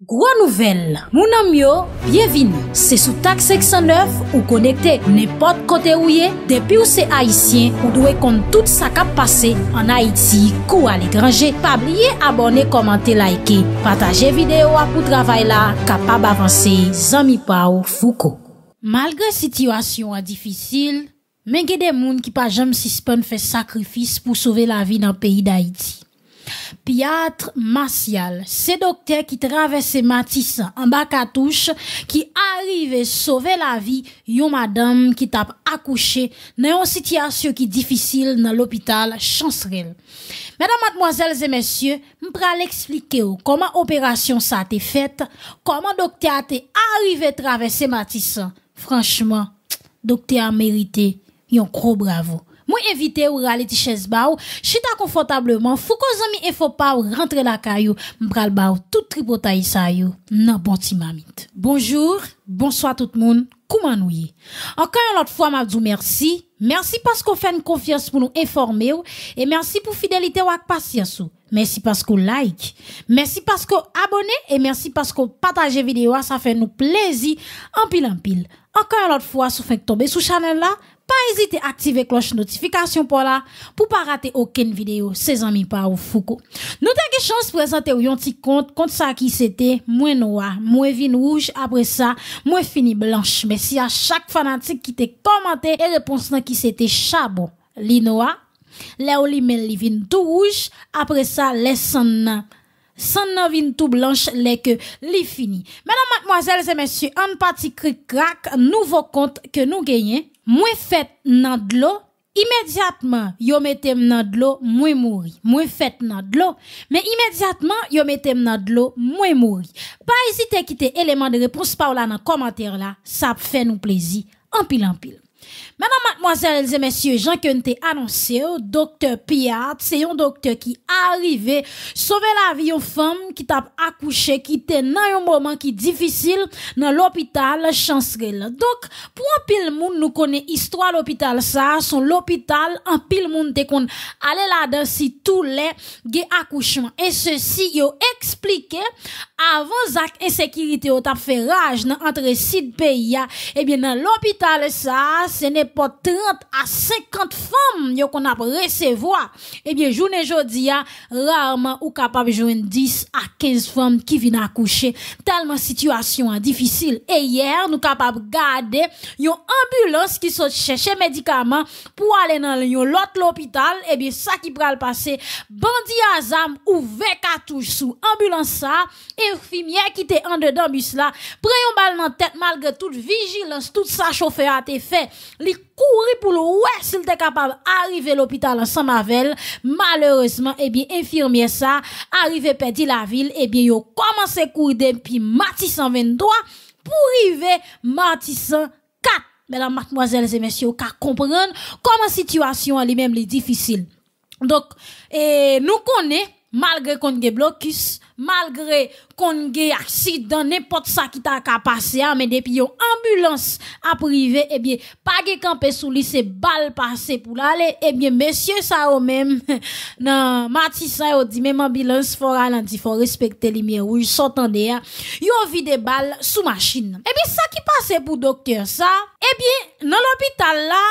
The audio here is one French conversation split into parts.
Gwa nouvel, mounan myo, byevini, se sou tak 609 ou konekte nepot kote ou ye, depi ou se Haitien ou dwe kont tout sa kap pase an Haiti kou al ekranje. Pabliye abone, komante, laike, pataje videyo apou travay la, kapab avanse, zami pa ou fuko. Malgre situasyon an difisil, men gede moun ki pa jom sispen fe sakrifis pou sove la vi nan peyi d'Haiti. Piatre Martial, se dokter ki travesse Matissa an bakatouche ki arrive sauve la vi yon madame ki tap akouche nan yon sityasyon ki difisil nan l'opital chansrel. Medan matmoazelze mesye, m pral eksplike ou koman operasyon sa te fet, koman dokter te arrive travesse Matissa. Franchman, dokter a merite yon kro bravo. Mwen evite ou rale ti ches ba ou, chita konfortableman, fou ko zami e fò pa ou rentre la kayou, mbral ba ou tout tripotay sa you, nan bonti mamit. Bonjour, bonsoit tout moun, kouman ou ye? Ankan yon lot fwa mabdou mersi, mersi paskou fèn konfians pou nou informe ou, e mersi pou fidelite wak pasyasou. Mersi paskou like, mersi paskou abone, e mersi paskou pataje videyo a, sa fè nou plezi, anpil anpil. Ankan yon lot fwa sou fèn tombe sou chanel la, Pa ezite aktive kloche notifikasyon pou la pou pa rate oken video se zanmi pa ou fuko. Nou teke chans prezante ou yon ti kont, kont sa ki sete mwen noua, mwen vin rouj, apre sa mwen fini blanche. Mesi a chak fanatik ki te komante e repons nan ki sete chabon. Li noua, le ou li vin tou rouj, apre sa le san nan. San nan vin tou blanche le ke li fini. Menan matmoazel se mesi an pati krik krak nouvo kont ke nou genyen. Mwen fèt nan dlo, imediatman yo metem nan dlo mwen mouri. Mwen fèt nan dlo, men imediatman yo metem nan dlo mwen mouri. Pa ezite kite eleman de repons pa ou la nan komantere la, sa fè nou plezi, anpil anpil. Madame, mademoiselles et messieurs, Jean Kente annonce yo, Dr. Piat, se yon doktor ki arrive, sove la vi yon femme ki tap akouche, ki te nan yon moment ki difisil nan l'hôpital chansrel. Dok, pou an pil moun nou kone histwa l'hôpital sa, son l'hôpital, an pil moun te kon ale la dan si tou le ge akouchman. E se si yo explike, avan zak ensekirite yo tap fe raj nan entre sit peyi ya, ebyen nan l'hôpital sa, se ne po 30 a 50 fom yo kon ap resevoa, ebyen jounen jodi ya, rarman ou kapab joun 10 a 15 fom ki vin akouche, talman situasyon an difisil, e yer nou kapab gade yon ambulans ki sot chèche medikaman pou ale nan yon lot l'opital, ebyen sa ki pral pase bandi azam ou vekatouj sou ambulans sa, e fimiye ki te an de dambus la, preyon bal nan tet malge tout vigilans, tout sa chofe a te fe, li kouri pou lou wè sil te kapab arrive l'hôpital Mavel, malereusement, ebyen, eh infirmiye sa, arrive pedi la vil, ebyen, yo komanse kouri den pi Mati 123, pou rive Mati 104. Mèdam, matmoazèles et mèsyou, ka kompren koman situasyon li mèm li difisil. Dok, nou konè, malgre kon ge blokus, malgre kon ge aksid dan nepot sa ki ta ka pase a, men depi yo ambulans aprive, ebyen, pa ge kampe sou li se bal pase pou la le, ebyen, mesye sa yo men, nan mati sa yo di, men ambulans fora lan di, fora respekte li miye ou, sotan de ya, yo vide bal sou machin. Ebyen, sa ki pase pou doktor sa, ebyen, nan l'opital la,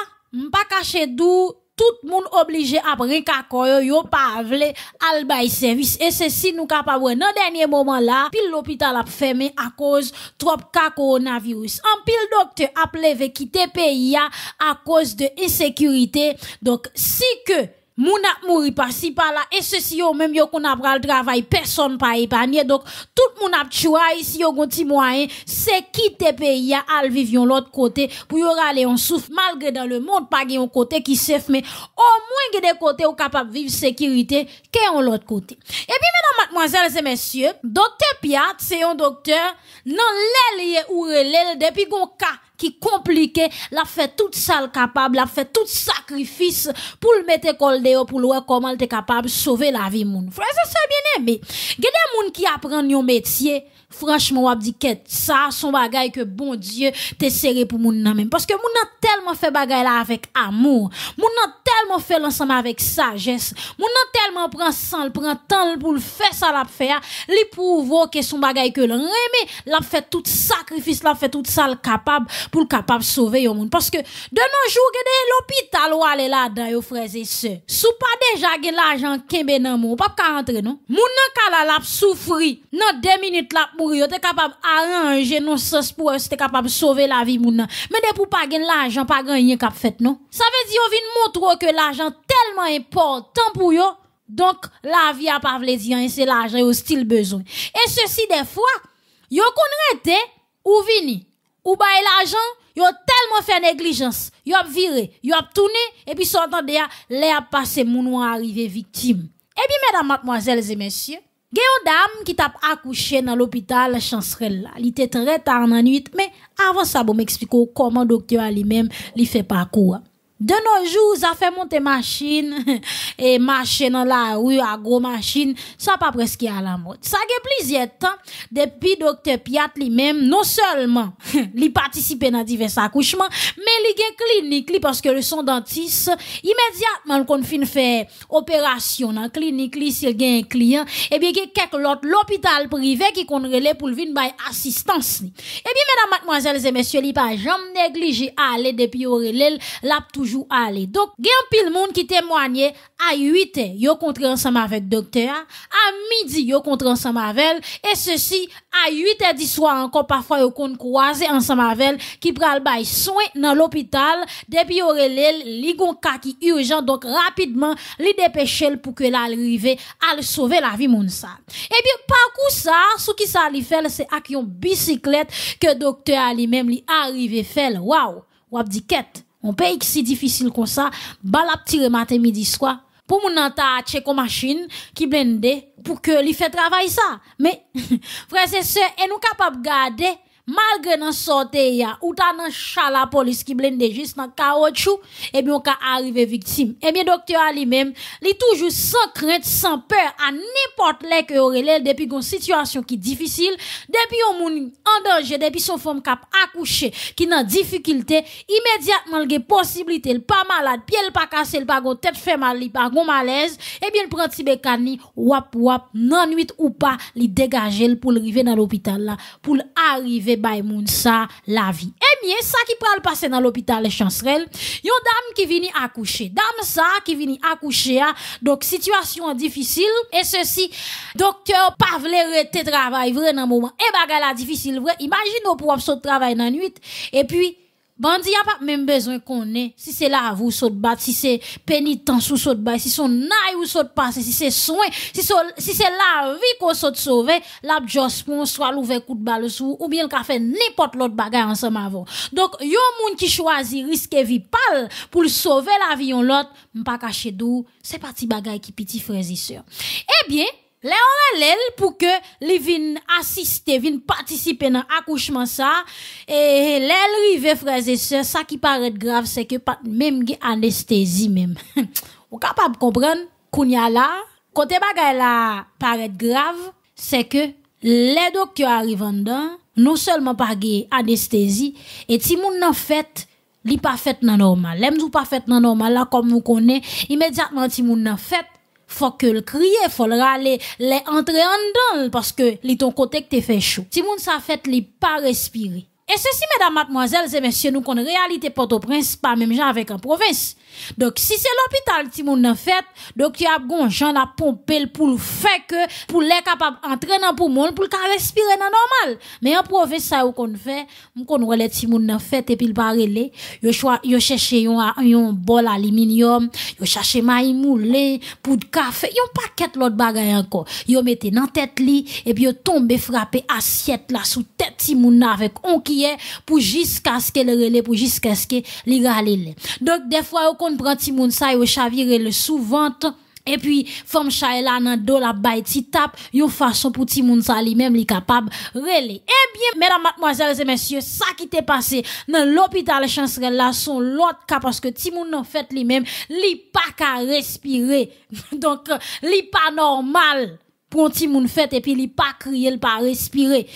mpa kache dou, tout moun oblige ap rekakoyo yo pa avle al bay servis. E se si nou kapabwe nan denye moman la, pil l'opital ap feme a koz trop ka koronavirus. An pil dokte ap leve kite pe ya a koz de insekurite. Dok si ke moun ap mouri pa si pa la, e se si yo menm yo kon ap pral travay, person pa epanye. Dok tout moun ap chwa, si yo gonti mwayen, se kite pe ya al vivyon lot kote, pou yo rale yon souf, malgre dan le moun pa gen yon kote ki sef, men o mwen gen de kote ou kapap viv sekirite, ke yon lot kote. E pi menan matmoazel se mensyo, doktor Piat, yon doktor, nan lèl ye ou relèl, depi gon ka, qui compliqué, l'a fait tout ça capable, l'a fait tout sacrifice pour le mettre col dehors pour voir comment il est capable de sauver la vie moun. Frère, c'est bien aimé. Il y des qui apprennent un métier franchement wap di ket ça son bagay que bon Dieu te serré pour moun nan même. Parce que moun nan tellement fait bagay là avec amour. Moun nan tellement fait l'ensemble avec sagesse. Moun nan tellement prend sang prend temps pour le faire ça l'a faire li prouve que son bagay que l'aimer l'a fait tout sacrifice l'a fait tout ça capable pour capable sauver yon monde parce que de nos jours l'hôpital ou aller là dedans yo frères et sœurs. Sou pas déjà gen l'argent kembe nan moun pas ka rentrer non? Moun nan kala l'a souffri. Nan 2 minutes là pour yo t'es capable arranger non sens pour t'es capable sauver la vie moun mais de pour pas gagner l'argent pas gagner cap fait non? Ça veut dire vinn montrer que l'argent tellement important pour yo donc la vie a pas vle dire c'est l'argent yo style besoin. Et ceci des fois yo kon ou vini ou bay l'argent yo tellement fait négligence yo a viré yo a tourné et puis sortant de là a passé moun arrivé victime. Et puis mesdames mademoiselles et messieurs Gen yon dam ki tap akouche nan l'opital chansrel la. Li te tre tar nan nuit, men avan sa bo m'ekspliko koman doktor li men li fe pakou. De nos jours, ça fait monter machine et marcher dans la rue à gros machine, ça pas presque à la mode. Ça fait plusieurs temps depuis docteur Piat lui-même non seulement il participe dans divers accouchements, mais il clinique li parce que le son dentiste immédiatement qu'on fin fait opération dans clinique li s'il gen un client et bien il quelques autres l'hôpital privé qui relais pour venir bay assistance. Et bien mesdames mademoiselles et messieurs, li pas jamais négligé aller depuis relais l'a toujours Donc, gen pile monde qui témoignait à 8 heures, yo contre ensemble avec docteur, à midi yo contre ensemble avec et ceci à 8 heures du soir encore parfois yo kon croiser ensemble avec qui pral bay soin dans l'hôpital depuis yo relèl li gon cas qui urgent donc rapidement li dépêcher pour que la arrive à sauver la vie moun. Et bien parcours ça, ce qui ça li fait c'est avec une bicyclette que docteur lui-même li arrivé faire. Waouh, ou dit quête on pays si difficile comme ça, balap tire matin midi soir pour mon ta check machine qui blende pour que li fait travail ça. Mais frère c'est sœurs, et nous capable garder malgré nan sorte ya ou ta nan chala police qui blende juste dans caoutchouc et bien on ka arriver victime. Et bien docteur ali même li toujours sans crainte sans peur à n'importe les que relève depuis une situation qui difficile depuis on moun en danger depuis son femme cap accoucher qui nan difficulté immédiatement le possibilité le pas malade pied le pas cassé le pas gon tête fait mal li pas gon malaise et bien le prend wap wap nan nuit ou pas li dégager pour arriver dans l'hôpital là pour arriver bay moun sa la vie. Eh bien, ça qui pral passer dans l'hôpital Chancerelle, yon dame qui vini accoucher. Dame ça qui vini accoucher, donc situation difficile et ceci docteur pas vle rete travail vrai dans moment. Et bagay la difficile vrai. Imagine pour saut travail dans nuit et puis Bandi a pas même besoin qu'on ait. Si c'est là, vous saute battre, si c'est pénitence ou saute battre, si son naï ou saute passer, si c'est soin, si, si c'est la vie qu'on saute sauver, la just pour soit l'ouvert coup de balle sous, ou bien le fait n'importe l'autre bagage ensemble avant. Donc, yon moun qui choisit risque vie pâle pour sauver la vie on l'autre, m'pas cacher d'où, c'est parti bagay qui petit frères et. Eh bien, les relève pour que les vin assister, vin participer dans accouchement ça et les rive frères et sœurs ça qui paraît grave c'est que pas même anesthésie même. Ou capable comprendre kounya là côté bagay là paraît grave c'est que les docteurs arrivent dedans non seulement pas anesthésie et si moun nan fait li pas fait nan normal. L'aime pas fait nan normal là comme vous connaissez immédiatement si moun nan fait faut que le crier, faut le râler, les entrer en dedans parce que li ton côté que t'es fait chaud. Si moun ça fait li pas respirer. Et ceci, mesdames, mademoiselles et messieurs, nous connaissons réalité Port-au-Prince, pas même gens avec en province. Donc, si c'est l'hôpital qui moun fait, donc il y a gon la respirer dans normal. Mais en province, ça, ou qu'on fait, on connaît les petits moun fait, et puis le parler, yo yo cherche yon, yon bol aluminium, yo cherche maï moulé, pour de café, yon paquet l'autre bagay encore. Yo mette dans tête li, et puis yo tombe frapper assiette là, sous tête ti moun avec on qui est, pour jusqu'à ce que le relais, pour jusqu'à ce que li rale Donc, des fois, yo kon prend ti moun sa le souvent Et puis, femme là nan do la bay ti tap, yon façon pour ti moun sa même li capable rele. Eh bien, mesdames, mademoiselles et messieurs, ça qui t'est passé dans l'hôpital Chancerelle là, son l'autre cas parce que ti moun nan fait li même, li pas qu'à respirer. Donc, li pas normal pour ti moun fait et puis li pas crier, li pas respirer.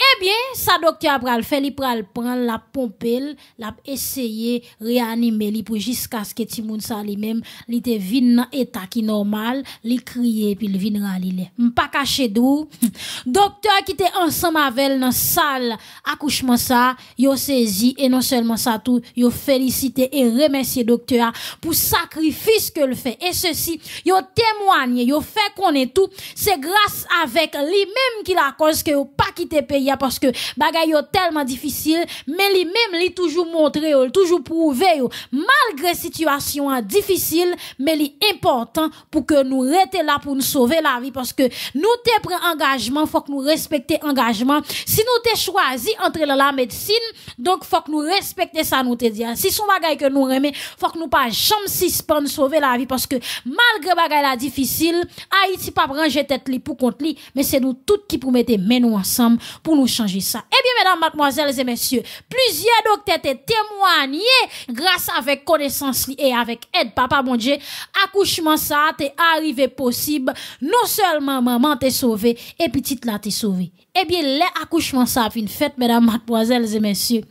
Eh bien, sa docteur pral fait li pral la pompelle, l'a essayer réanimer li pour jusqu'à ce que ti moun sa li même li te vin dans état qui normal, li crier puis li vin ralile. M'pa caché dou. docteur qui était ensemble avec dans salle accouchement ça, yo saisi et non seulement ça tout, yo félicité et remercier docteur pour sacrifice que le fait. Et ceci, yo témoigné, yo fait qu'on est tout, c'est grâce avec lui même qui la cause que yo pas quitté parce que bagay yo tellement difficile mais lui même li toujours montré toujours prouvé malgré situation difficile mais li important pour que nous restions là pour nous sauver la vie parce que nous te pris engagement faut que nous respecter engagement. Si nous te choisi entrer dans la médecine donc faut que nous respecter ça nous te dire si son bagay que nous remet faut que nous pas jamais suspendre sauver la vie parce que malgré bagay la difficile Haïti pas ranger tête li pour contre li mais c'est nous toutes qui pour mettre main nous ensemble pour ça. Eh bien, mesdames, mademoiselles et messieurs, plusieurs docteurs témoigné grâce avec connaissance et avec aide, papa mon Dieu, accouchement ça t'est arrivé possible. Non seulement maman t'est sauvée et petite là t'est sauvée. Eh bien, l'accouchement ça a une fête, mesdames, mademoiselles et messieurs.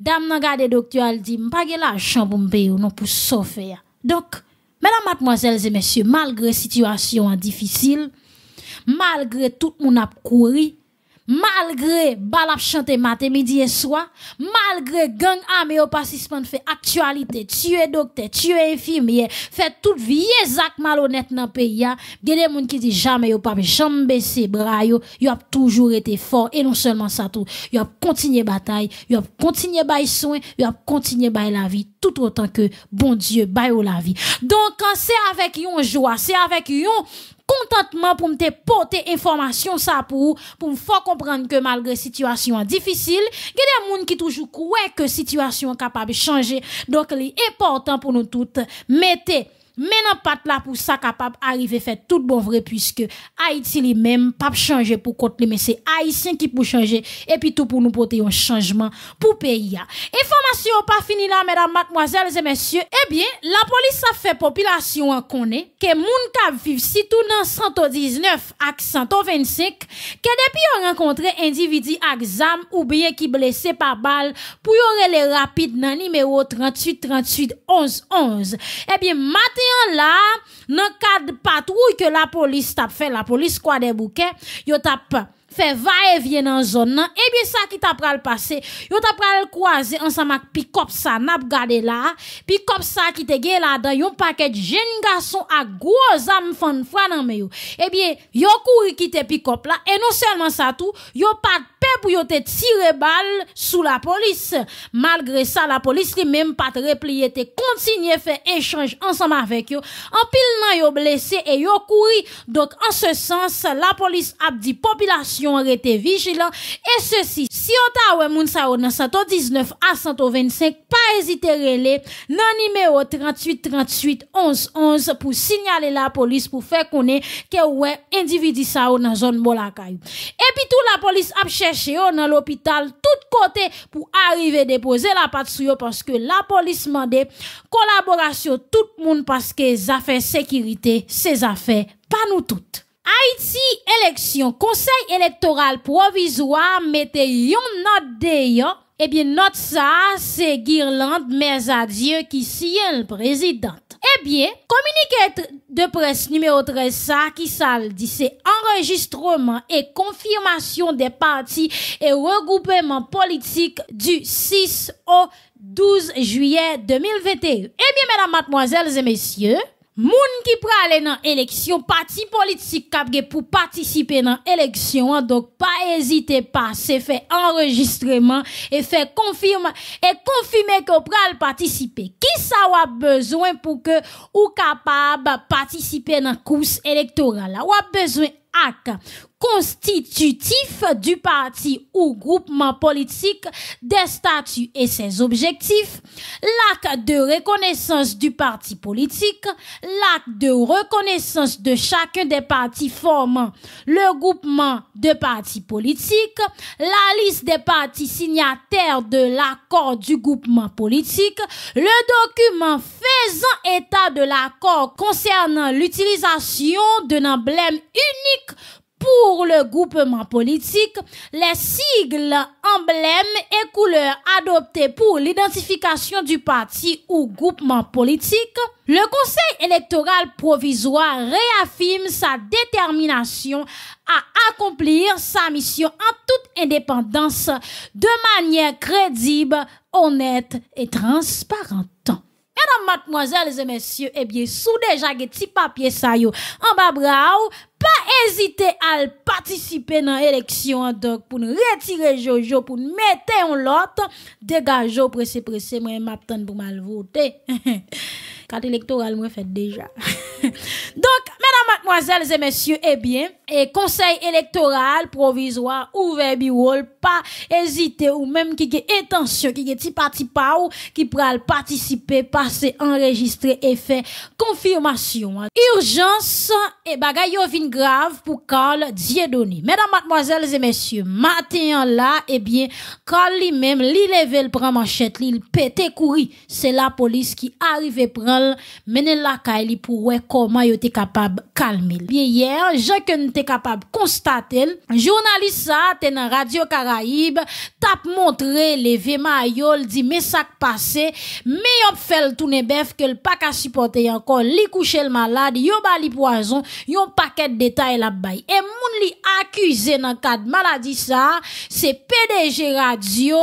Dame nan gade docteur elle dit, m'pa la l'argent pour m'payer non pour sauver. Donc, mesdames, mademoiselles et messieurs, malgré situation difficile, malgré tout mon a malgré balap chanter matin midi et soir malgré gang armé au participant fait actualité tuer docteur tuer infirmier fait toute vie zak malhonnête dans pays a des gens qui dit jamais yo pas jamais baisser bras yo toujours été fort et non seulement ça tout yo a continué bataille yo a continué bail soin yo a continué bail la vie tout autant que bon Dieu bail la vie. Donc c'est avec yon joie c'est avec yon contentement pour me porter information ça pour pour me faire comprendre que malgré situation difficile, il y a des gens qui toujours croient que situation capable de changer. Donc, il est important pour nous toutes mettez Maintenant, pas là pour ça capable arriver faire tout bon vrai puisque Haïti lui-même pas changer pour compte mais c'est haïtien qui pour changer et puis tout pour nous porter un changement pour pays. Information pas fini là mesdames, mademoiselles et messieurs. Eh bien, la police a fait population en connaît que moun ka vivent surtout dans 119 ak 125 que depuis on rencontré individu ak zam ou bien qui blessé par balle pour y les rapide dans numéro 38 38 11 11. Eh bien, matin là, dans cadre patrouille que la police t'a fait, la police quoi des bouquets, yo t'a fait va et vient dans zone nan, et bien ça qui t'a pral passer, yo t'a pral croiser ensemble avec pick-up ça n'a gardé là, pick-up ça qui te gè là dans yon paquet jeune garçon à gros âme fan nan me yo. Eh bien, yo couri quitter pick-up là et non seulement ça tout, yo pas pour yo te tirer balle sous la police. Malgré ça, la police li même pas replié te continuer faire échange ensemble avec yo. En pile nan yo blessé et yo couri. Donc, en ce sens, la police a dit population rete vigilant. Et ceci, si on ta wè moun sa ou nan 119 à 125, pas hésiter rele nan numéro 38 38 11 11 pour signaler la police pour faire connaître que ouais individu sa ou nan zone Bolakay. Et puis tout la police a cherché dans l'hôpital tout côté pour arriver déposer la patte sur parce que la police mande collaboration tout que les affaires sécurité ces affaires pas nous toutes Haïti élection conseil électoral provisoire mettez yon note de eh bien, note ça, c'est Guirlande, mes adieux qui sienne le président. Eh bien, communiqué de presse numéro 13, ça, qui ça dit, c'est enregistrement et confirmation des partis et regroupements politiques du 6 au 12 juillet 2021. Eh bien, mesdames, mademoiselles et messieurs, Moun qui prale dans élection, parti politique qui pour participer dans élection, donc pas hésiter pas, c'est faire enregistrement et faire confirmer et confirmer que pral participer. Qui ça a besoin pour que ou capable participer dans course électorale? Ou a besoin ak constitutif du parti ou groupement politique, des statuts et ses objectifs, l'acte de reconnaissance du parti politique, l'acte de reconnaissance de chacun des partis formant le groupement de partis politiques, la liste des partis signataires de l'accord du groupement politique, le document faisant état de l'accord concernant l'utilisation d'un emblème unique pour le groupement politique, les sigles, emblèmes et couleurs adoptés pour l'identification du parti ou groupement politique, le Conseil électoral provisoire réaffirme sa détermination à accomplir sa mission en toute indépendance de manière crédible, honnête et transparente. Mesdames, mademoiselles et messieurs, eh bien, sous déjà des petits papiers ça yo, en bas brau, pas hésiter à participer dans l'élection donc pour nous retirer Jojo pour nous mettre en l'autre dégager pressé pressé moi m'attendre pour mal voter. Carte électorale moi fait déjà. Donc mesdames mademoiselles et messieurs eh bien et conseil électoral provisoire ouvert bureau pas hésiter ou même qui a intention qui a petit parti pas ou qui pral participer passer enregistrer et faire confirmation. Urgence et bagay yo vin grave pour Carl Dieudonné. Mesdames mademoiselles et messieurs matin là eh bien Carl lui-même li levé le prend manchette li pété courir c'est la police qui arrive prendre mener la caille pour voir comment yo était capable calmer bien hier Jean que t'es capable constater journaliste ça t'es dans radio Caraïbe tap montré levé maillot dit mais ça passé mais yon fait le tourner bœuf que le pas qu'à supporter encore. Li coucher le malade yo ba li poison yon paquet de détails la bay et moun li accusé dans cadre maladie ça c'est PDG radio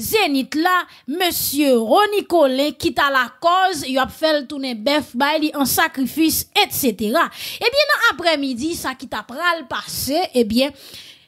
Zénith là, monsieur Ronnie Colin qui à la cause, il a fait le tourner bœuf, bay en sacrifice, etc. Et bien, après-midi, ça qui t'a pral passé, eh bien,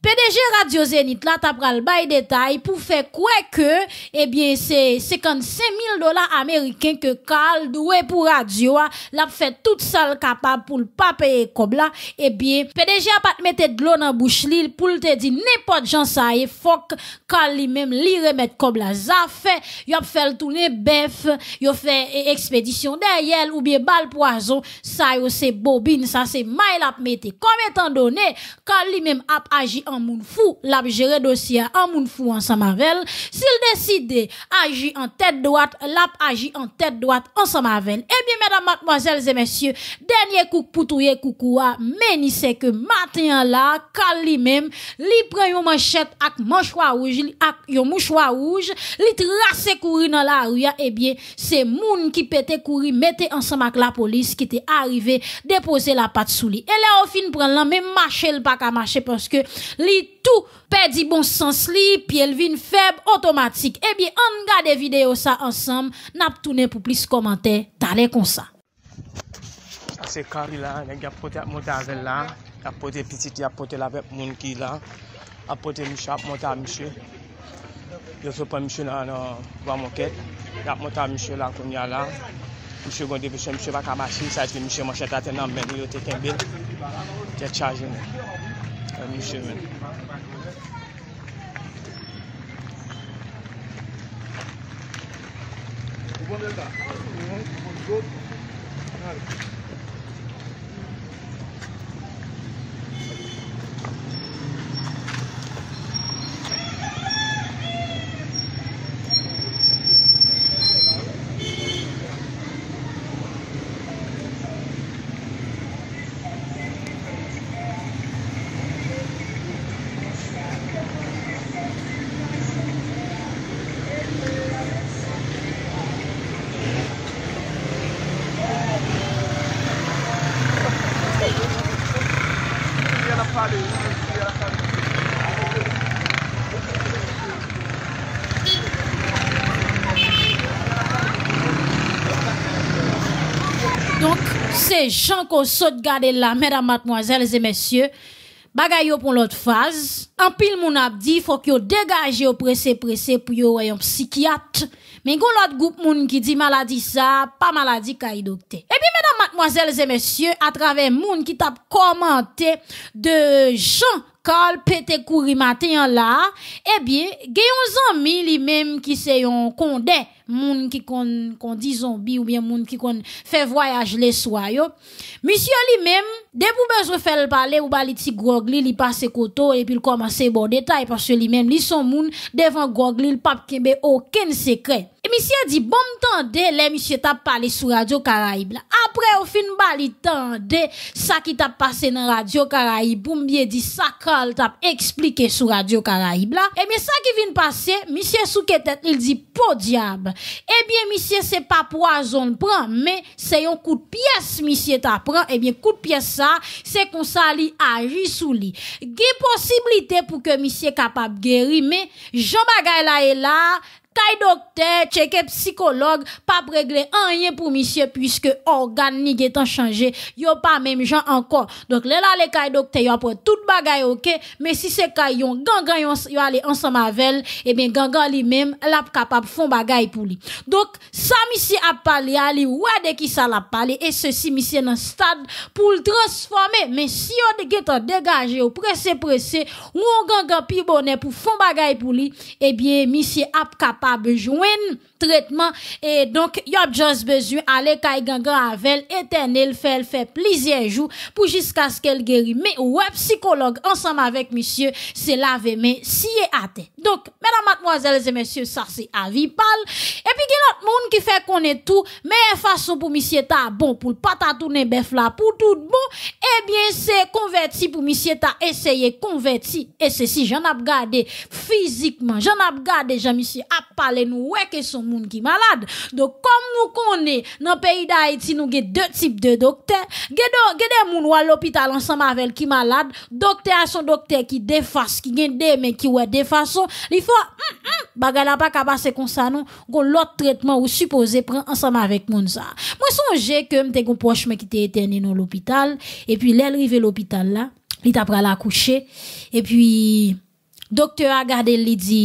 PDG Radio Zénith là t'a pral bay détail pour faire quoi que eh bien c'est 55 000 dollars américains que Carl doué pour radio l'a fait toute seule capable pour pas payer comme là. Eh bien PDG a pas mettre de l'eau dans bouche li pour te dire n'importe gens ça et faut que Carl lui même li remettre comme là. Ça fait il a fait le tourner bœuf il a fait expédition derrière ou bien balle poison ça c'est bobine ça c'est mail a mettre. Comme étant donné Carl lui même a agi en moun fou, l'a géré dossier en moun fou ensemble avec S'il décide agir en tête droite, l'a agi en tête droite ensemble avec Eh bien, mesdames, mademoiselles et messieurs, dernier coup pour touyer koukoua, mais ni c'est que matin là, kal li même, li prend yon manchette ak mouchoir rouge, ak yon mouchoir rouge, li trace courir dans la rue, eh bien, c'est moun qui pète courir, mette ensemble avec la police qui était arrivé déposer la patte sous lui. Et là, au fin prend la même marcher le pas marcher parce que li tou pedi bon sens li, pi el vin feb otomatik. Ebyen, eh an gade video sa ansam, nap toune pou plis komante, tale kon sa. Se kari la, neg apote ap monta avel la, apote pititi apote la vep moun ki la, apote misha ap monta mishe. Yo sou pa mishe nan va moket, ap monta mishe la kon ya la. Mse gonde bese mse baka masin, sa ete mse manche taten nan men yo te kembe, te chaje men. An mi chè men. Ou bon el da? Ou bon el da? Jean saute garder là, mesdames, mademoiselles et messieurs. Bagay yo pour l'autre phase. En pile moun ap dit, faut yo dégage yo pressé pressé pour yo un psychiatre. Mais gon l'autre groupe moun qui dit maladie ça, pas maladie kay docteur. Et puis mesdames, mademoiselles et messieurs, à travers moun qui t'a commenté de Jean kal pete kouri maten la, ebyen, gen yon zanmi li menm ki se yon konde, moun ki kon di zombi ou bien moun ki kon fe voyaj le swayo. Misyon li menm, de pou bezwe fel pale ou bali ti grogli li pase koto epi l komanse bon detay, pasyo li menm li son moun devan grogli l pap kebe oken sekre. E misye di, bom tande le misye tap pale sou Radio Karaib la. Apre ou fin bali tande sa ki tap pase nan Radio Karaib, boum biye di sakal tap explike sou Radio Karaib la. E misye sa ki vin pase, misye sou il di po diab. E biye misye se pa poazon pran, me se yon kout piyes misye tap pran, e biye kout piyes sa, se kon sa li aji sou li. Ge posibilite pou ke misye kapap geri, me jan bagay la e la, Kay dokter, cheke psikolog, pa pregle anye pou misye pwiske organ ni getan chanje, yo pa menm jan ankon. Donk le la le kay dokter yo apre tout bagay ok, me si se kay yon gangan yo ale ansan mavel, e ben gangan li menm lap kapap fon bagay pou li. Donk sa misye ap pale ali, wade ki sa lap pale, e se si misye nan stad pou l transforme, men si yo de degaje yo prese prese, ou gangan pi bonen pou fon bagay pou li, e ben misye ap kapab jwen bejwen tretman e donk yop jos bezwen ale kay gangan avel etenel fel fe plizye jou pou jiska skel geri me wep psikolog ansam avek misye se lave men siye ate donk menan matmoazel ze mesye sa se avi pal epi genot moun ki fe konen tou me e fason pou misye ta bon pou pata tou ne bef la pou tout bon ebyen se konverti pou misye ta eseye konverti e se si jan ap gade fizikman jan ap gade jan misye ap pale nou weke son moun ki malade. Do kom nou konen nan peyi da Haiti nou ge de tip de dokter, ge de moun wale l'opital ansan mavel ki malade, dokter a son dokter ki defas, ki gen de men ki wè defason, li fwa baga la pa kabase konsa nou, kon lot tretman ou suppose pren ansan mavek moun sa. Mwen sonje ke mte kon poch me ki te etene nou l'opital, e pi lèl rive l'opital la, li tapra la kouche, e pi dokter a gade li di,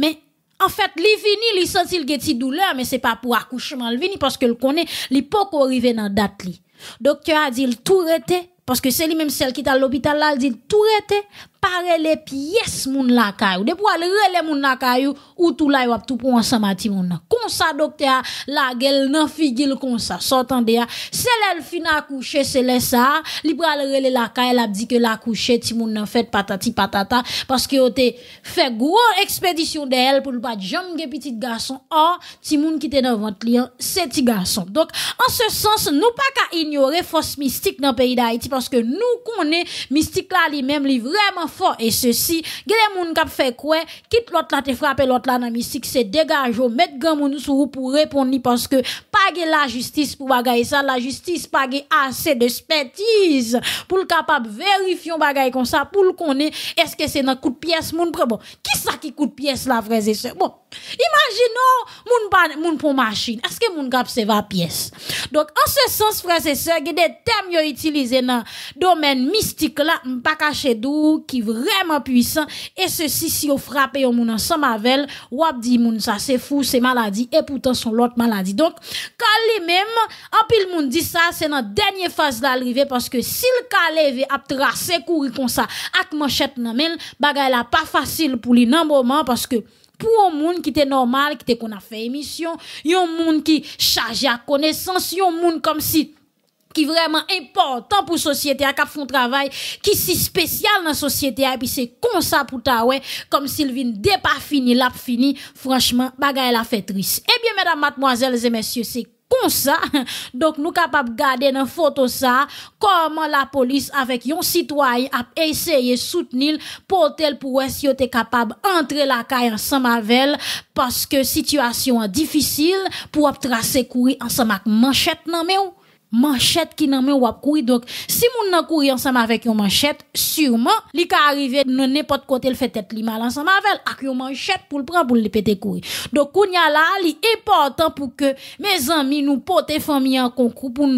men En fait, li vini, li senti le douleur, mais c'est pas pour accouchement le vini, parce que le connaît, li pas arrivé dans date li. Docteur a dit, tout rete, parce que c'est lui-même celle qui est à l'hôpital là, il dit, tout rete, pare le piyes moun lakay ou. Depo al rele moun lakay ou, ou tou la yo ap tou pou ansan mati moun nan. Konsa dokte a, la gel nan figil konsa. Sotan de a, se lel fina akouche, se le sa, li pral rele lakay, el ap di ke lakouche, ti moun nan fet patati patata, paske yo te fe gwo ekspedisyon de el pou lupa jom ge pitit gason, or, ti moun ki te nan vant li an, se ti gason. Dok, an se sens, nou pa ka ignore fos mistik nan peyi da Haiti, paske nou konen mistik la li mem li vreman et ceci gele moun kap fait quoi quitte l'autre là te frapper l'autre là dans mystique c'est dégage mettre grand moun sous pour répondre parce que pas la justice pour bagaille ça la justice pas assez d'expertise pour le capable vérifier bagaille comme ça pour le connaître est-ce que c'est dans coup de pièce moun bon qui ça qui coup de pièce là frères et bon imaginons moun pas moun pour machine. Est-ce que moun kap c'est va pièce donc en ce sens frères et sœurs il des termes yo utilisés dans domaine mystique là pas caché d'où qui vraiment puissant et ceci si on frappe yon moun ensemble avec ou dit moun ça c'est fou c'est maladie et pourtant son l'autre maladie. Donc quand les même en pile moun dit ça c'est dans dernière phase d'arrivée parce que s'il ka levé a tracé courir comme ça avec manchette nan bagay la pas facile pour lui nan moment parce que pour un monde qui était normal qui était qu'on a fait émission yon monde qui chargé à connaissance yon monde comme si qui vraiment important pour société à cap font travail qui si spécial dans société et puis c'est comme ça pour ta ouais comme s'il vient dès pas fini l'a fini franchement bagaille la fait triste. Eh bien mesdames mademoiselles et messieurs c'est donc nous capable garder dans photo ça. Comment la police avec un citoyen a essayé soutenir pour tel pour si était capable entrer la caille ensemble avec parce que situation difficile pour tracer courir ensemble avec manchette non mais manchette qui nan men wap kouri. Donc, si moun nan kouri ensemble avec une manchette, sûrement, li ka arrive nan n'importe côté le fait tête li mal ensemble avec ak une manchette pour le prendre pour le péter courir. Donc, kounya là, li important pour que mes amis nous porter famille en concours pour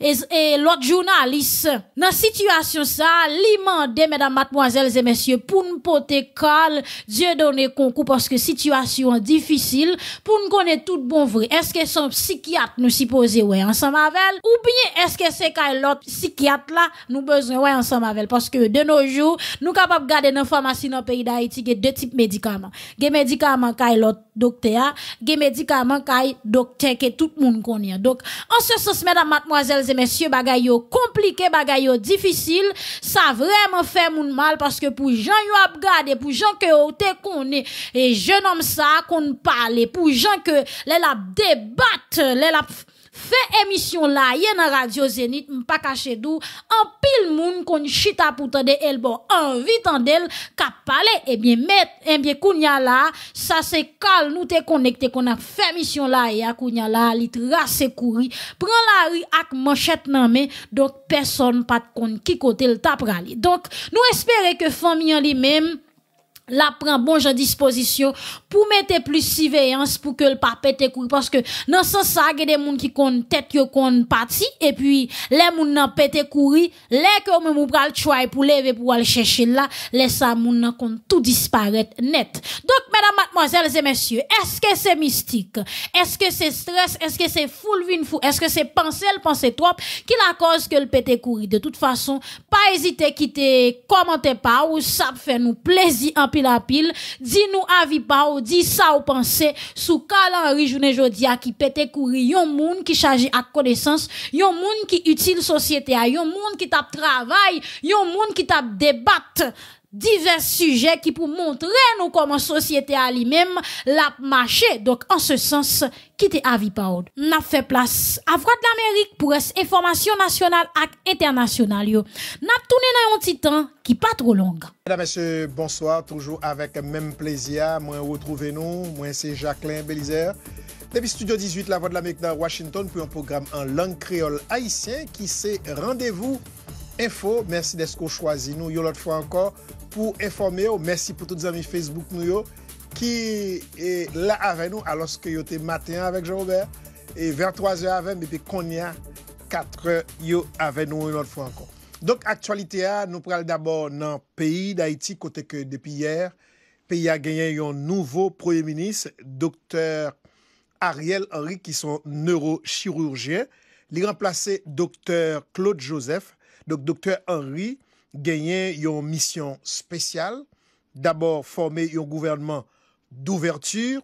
et, et l'autre journaliste dans situation ça, li mande mesdames, mademoiselles et messieurs pour nous porter cal Dieu donne concours parce que situation difficile pour nous connaître tout bon vrai. Est-ce que son psychiatre nous supposé ouais ensemble avec ou bien est-ce que c'est quand l'autre psychiatre là, nous besoin ouais ensemble avec parce que de nos jours, nous capable garder dans pharmacie dans pays d'Haïti que deux types médicaments. Des médicaments quand l'autre docteur, des médicaments quand docteur que tout le monde connaît. Donc en ce sens mesdames, mademoiselles et messieurs, bagay yo compliqué, bagay yo difficile, ça vraiment fait moun mal parce que pour gens yo gade, pour gens que te connaît et jeune homme ça qu'on parle, pour gens que les la débattent, les la fait émission là, y dans Radio Zénith, pas caché d'où, en pile moun kon chita pour tande el bon, envie tandel, ka parler, eh bien, met, eh bien, kounya là, ça c'est calme, nous te connecté qu'on a fait émission là, et à kounya là, li trace couri, prend la rue ak manchette nan mais, donc personne pas de kon qui côté le tap rali. Donc, nous espérons que famille en lui-même, la prend bon genre disposition pour mettre plus surveillance pour que le pas pète parce que dans ce sens ça des monde qui kon tête yo kon parti. Et puis les moun nan pète courir les que même ou pral choix pour lever pour aller chercher là les ça moun nan tout disparaître net. Donc mesdames mademoiselles et messieurs est-ce que c'est mystique? Est-ce que c'est stress? Est-ce que c'est full vin fou? Est-ce que c'est penser le penser trop? Qui la cause que le pète courir de toute façon pas hésiter quitter commenter pas ou ça fait nous plaisir en pile à pile, dis-nous avis pas ou dis ça ou pensez. Sous calendrier journée jodia qui pète courir yon moun qui charge à connaissance, yon moun qui utile société, yon moun qui tape travail, yon moun qui tape débattre divers sujets qui pour montrer nous comment société a lui-même l'a marché. Donc, en ce sens, quitter avis parole. N'a fait place à Voix de l'Amérique pour cette information nationale et internationale. N'a tourné dans un petit temps qui pas trop long. Mesdames, Messieurs, bonsoir. Toujours avec même plaisir. Moi, retrouvez-nous. Moi, c'est Jacqueline Belizer. Depuis Studio 18, la Voix de l'Amérique dans Washington, pour un programme en langue créole haïtien qui c'est Rendez-vous Info. Merci d'être choisi. Nous, yo l'autre fois encore. Pour informer. Merci pour tous les amis Facebook nous qui est là avec nous alors que yo était matin avec Jean-Robert et vers 3h avec mais puis qu'on y a 4h yo avec nous une autre fois encore. Donc actualité nous prenons d'abord dans le pays d'Haïti côté que depuis hier pays a gagné un nouveau premier ministre docteur Ariel Henry qui sont neurochirurgien. Il remplacé docteur Claude Joseph donc, docteur Henry genyen yon misyon spesyal. D'abord, forme yon gouvernement d'ouverture.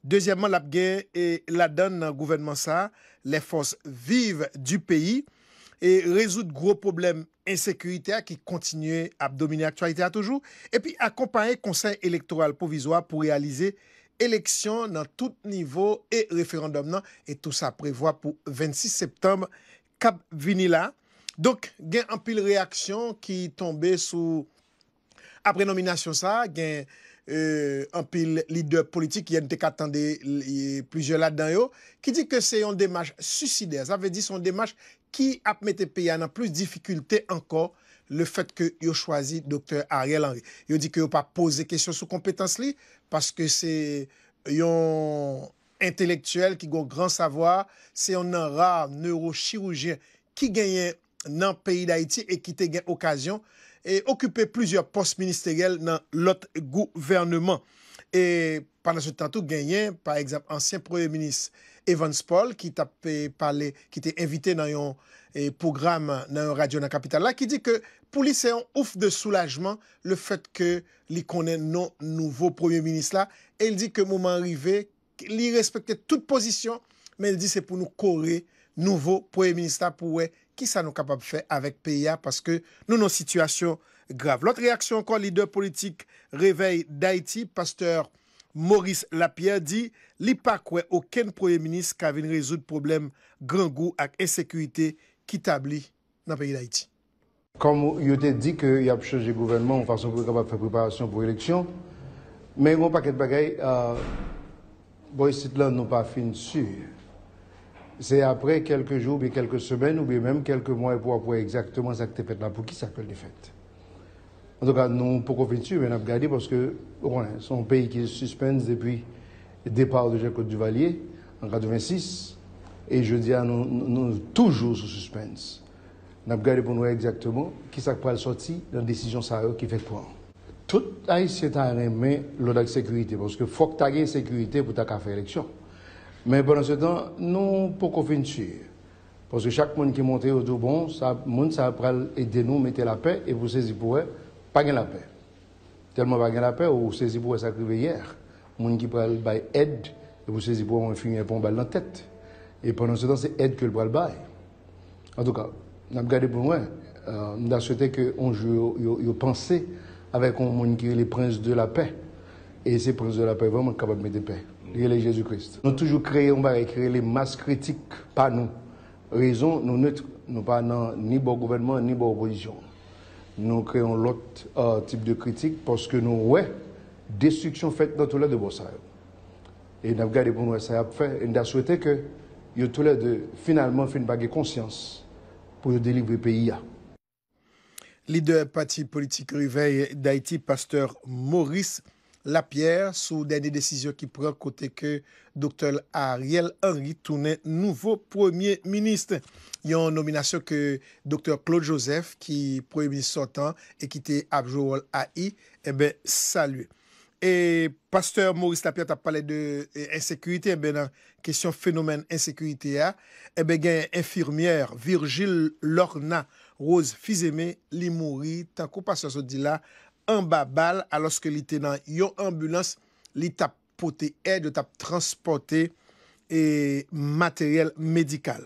Dezyèmman, lap gen e la dan nan gouvernement sa, le fos vive du peyi e rezout gro problem insekurite a ki kontinue ap domine aktualite a toujou. E pi akompanye konsey elektoral provizwa pou realize eleksyon nan tout nivou e referandom nan. E tout sa prevoa pou 26 septembre kap vini la. Dok gen anpil reaksyon ki tombe sou apre nominasyon sa, gen euh, anpil lider politik yon te katande pluje la dan yo, ki di ke se yon demache suicider, sa ve di son demache ki ap mette peya nan plus difikulte anko le fet ke yo chwazi Dr. Ariel Henry. Yo di ke yo pa pose kesyon sou kompetans li, paske se yon intelektuel ki gon gran savoi, se yon nan rare neurochirurgien ki genyen nan peyi d'Haïti e ki te gen okasyon e okupe plusieurs post ministeriel nan lot gouvernement. E panan se tatou genyen, par exemple, ansyen premier ministre Evans Paul ki, pale, ki te invite nan yon e, program nan yon radio nan kapital la ki di ke pou li se yon ouf de soulajman le fet ke li konen non nouvo premier ministre la e il di ke mouman rive li respekte tout posisyon men il di se pou nou kore nouvo premier ministre la pou we ki sa nou kapab fè avèk PIA paske nou nou situasyon grav. Lot reaksyon kon lider politik revey d'Haïti, pasteur Maurice Lapierre di li pa kwe oken proye minis ka ven rezout problem gran gou ak ensekuité ki tabli nan peyi d'Haïti. Kom yote di ke y ap cheje gouvenman fason pou kapap fè preparasyon pou eleksyon, men yon paket bagay, euh, boy sit lan nou pa fin sur. c'est après quelques jours, bien quelques semaines, ou bien même quelques mois, pour avoir exactement ça que tu fait là, pour qui ça que tu fait. En tout cas, nous, pour qu'on finisse, mais on a regardé parce que, bon, c'est un pays qui suspense depuis le départ de Jacques Duvalier, en 86, et je dis à nous, nous, toujours sous suspense. On a regardé pour nous exactement qui ça peut sortir dans la décision ça qui fait quoi. Tout haïtien a aimé l'audace sécurité, parce que faut que tu aies sécurité pour ta faire élection. Mais pendant ce temps, nous, pour qu'on finisse Parce que chaque monde qui monte au tout bon, ça, monde ça va aider nous, mettre la paix et vous saisir pour eux, pas la paix. Tellement pas la paix, vous saisir pour eux, ça hier. Monde qui prend aide et vous saisir pour eux, on finit un balle dans la tête. Et pendant ce temps, c'est aide que le bras le bail. En tout cas, on a regardé pour moi, euh, on a souhaité qu'on joue, avec un monde qui est les princes de la paix. Et ces princes de la paix vraiment capables de mettre paix. Est Jésus-Christ. Nous avons toujours créé, on va créer les masses critiques, pas nous. Raison, nous neutres, nous pas ni bon gouvernement, ni bon opposition. Nous créons l'autre euh, type de critique parce que nous, ouais, destruction faite dans tous les deux Et nous avons regardé pour nous, nous avons souhaité que tous les deux finalement fait une conscience pour délivrer le pays. Leader parti politique Réveil d'Haïti, pasteur Maurice la pierre sou denye desisyon ki pran kote ke Dr. Ariel Henry toune nouvo premier ministre. Yon nominasyon ke Dr. Claude Joseph ki premier ministre sotan e ki te abjouol AI, ebe eh salue. E pasteur Maurice Lapierre ta pale de eh, insekurite, ebe eh nan kesyon fenomen ah. eh insekurite ya, ebe gen infirmier Virgil Lorna Rose Fizeme li mouri, tan ko pasyon so di la, an ba bal aloske li te nan yon ambulans li tap pote ed, li tap transporte e materyel medikal.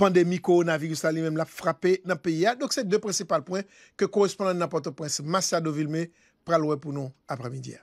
Pandemi koronavirus la li menm la frape nan peyi ya. Dok se de prinsipal poin ke korespondan nan Port-au-Prince, Masiado Vilme, pral wè pou nou apramidia.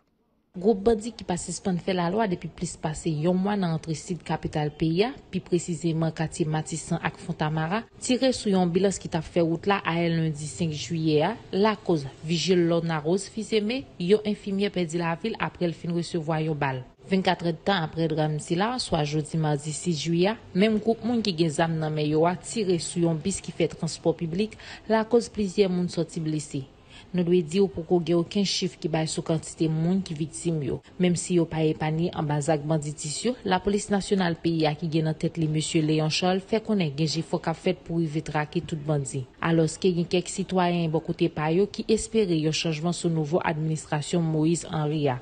Groupe bandi ki pasispan fè la lwa depi plis pase yon mwa nan antre sid kapital peya, pi prezizeman kati Matisan ak Fontamara, tire sou yon bilans ki ta fè wout la a el lundi 5 juye a, la koz Vigil Lona roz fizeme, yon infimye pedi la vil apre el fin resevoa yon bal. 24 etan apre dram si la, swa jodi mardi 6 juya, menm group moun ki gen zam nan me yo a tire sou yon bis ki fè transport publik, la koz plizye moun soti blisi. nou dwe di ou pou ko ge oken chif ki bay sou kantite moun ki vitim yo. Mem si yo pa epani an bazak banditis yo, la polis nasyonal peyi a ki gen an tet li M. Leon Chol fe konen genji fok a fet pou i vetrake tout bandi. Alos ke gen kek sitwayen bo kote payo ki espere yo chanjman sou nouvo administrasyon Moïse Henria.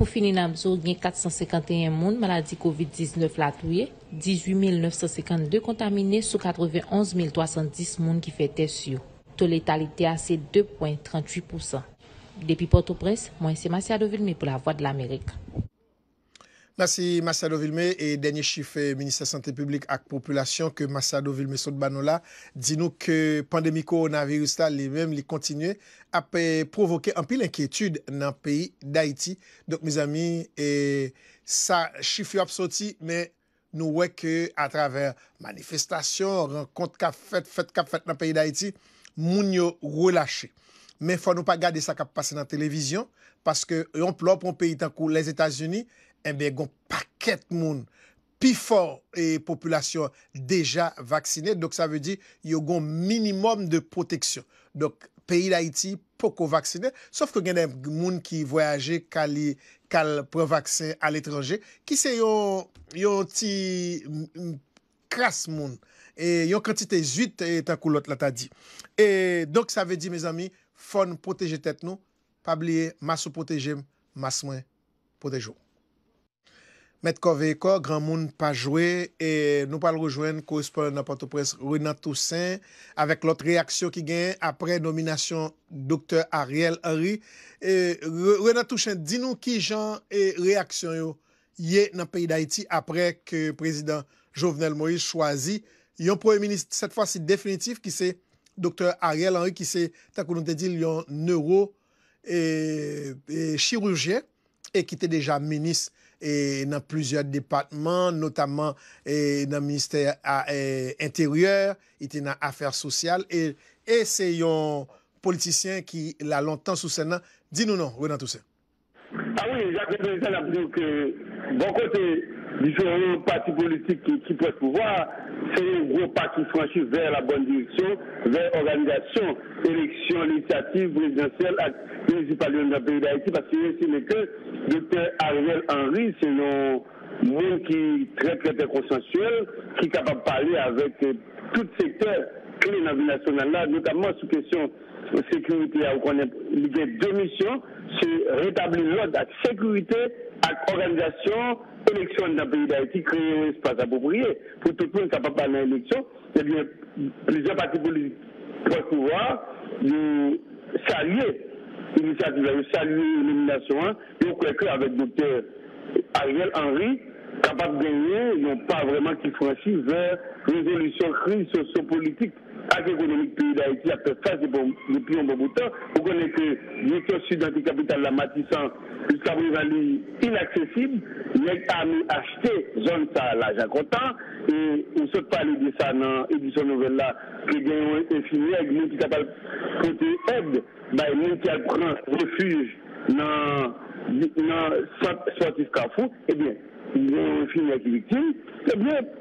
Pou fini namzo, gen 451 moun maladi COVID-19 la touye, 18.952 kontamine sou 91.310 moun ki fe tes yo. taux létalité à c'est 2,38%. Depuis Port-au-Prince, moi c'est Marciado Vilme pour la Voix de l'Amérique. Merci Marciado Vilme et dernier chiffre ministère santé publique ak population que Marciado Vilme sot banola dit nous que pandémie coronavirus là les mêmes les continuer a provoqué un pile inquiétude dans le pays d'Haïti. Donc mes amis et ça chiffre a sorti mais nous voyons que à travers manifestations, rencontres qu'a faites, fêtes qu'a faites dans le pays d'Haïti moun yo relache. Men fwa nou pa gade sa kap pase nan televizyon, paske yon plop yon peyi tankou les Etats-Unis, eh enbe yon paket moun pi for e populasyon deja vaksine, dok sa ve di yon gon minimum de proteksyon. Dok peyi d'Haïti poko vaksine, sof ke gen den moun ki voyaje kal, kal pre-vaksin al etranje, ki se yon, yon ti kras moun et yon quantité 8 et tant l'autre là t'a dit. Et donc ça veut dire mes amis, faut nous protéger tête nous, pas oublier masse protéger, masse moins protéger. Maître Corvée grand monde pas joué et nous pas le rejoindre correspondant dans Port-au-Prince Renan Toussaint avec l'autre réaction qui gagne après nomination docteur Ariel Henry et Renan Toussaint dit nous qui genre et réaction yo dans le pays d'Haïti après que président Jovenel Moïse choisit yon premier ministre cette fois-ci définitif qui c'est Dr. Ariel Henry qui c'est takou nou te dit yon neuro et, et chirurgien et qui était déjà ministre et dans plusieurs départements, notamment et dans le ministère à, et, intérieur, il était dans affaires sociales et, et c'est un politicien qui l'a longtemps sous scène. Dis-nous non, Renan Toussaint. Ah oui, Jacques Président a dit que bon côté différents partis politiques qui, qui pouvoir, c'est un gros pas qui franchit vers la bonne direction, vers l'organisation, élection législative, présidentielle municipale dans le pays d'Haïti, parce que c'est que Dr Ariel Henry, c'est un monde qui est très, très, très consensuel, qui est capable de parler avec tout secteur clé dans la vie nationale, là, notamment sous question de sécurité. On connaît, il y a deux missions c'est rétablir l'ordre avec sécurité, avec organisation, élection dans le pays d'Haïti, créer un espace approprié pour tout le monde capable de parler l'élection. Eh bien, plusieurs partis politiques pour pouvoir nous saluer l'initiative, saluer l'élimination, et crois qu'avec docteur Ariel Henry, capable de gagner, n'ont pas vraiment qui franchit vers résolution agro-ekonomik peyi da iti apè fase depi yon bon boutan, ou konen ke direktyon sud antikapital la matisan jiska brevali inaksesib, nek a mi achete zon sa la jakontan, ou sot pale de sa nan edisyon nouvel la, ke gen yon infiniyeg, moun ki kapal kote ed, bay moun ki al pran refuj nan sportif kafou, ebyen, yon infiniyeg ki viktim, ebyen,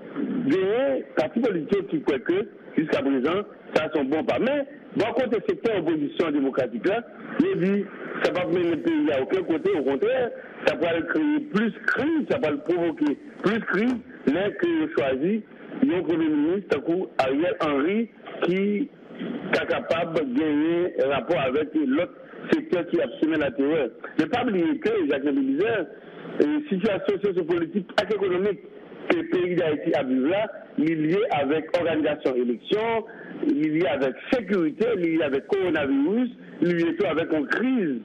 gen yon kati politike ki kweke a jusqu'à présent, ça sont bons pas. Mais, bon côté secteur opposition démocratique là, il dit, ça va mener le pays à aucun côté, au contraire, ça va créer plus de crise, ça va provoquer plus crise, là que choisi, un premier ministre, Ariel Henry, qui est capable de gagner un rapport avec l'autre secteur qui a semé la terreur. Ne pas oublier que, Jacques Bizet, la situation sociopolitique et économique que le pays d'Haïti a vécu là, lié avec organisation élection, lié avec sécurité, lié avec coronavirus, lié tout avec une crise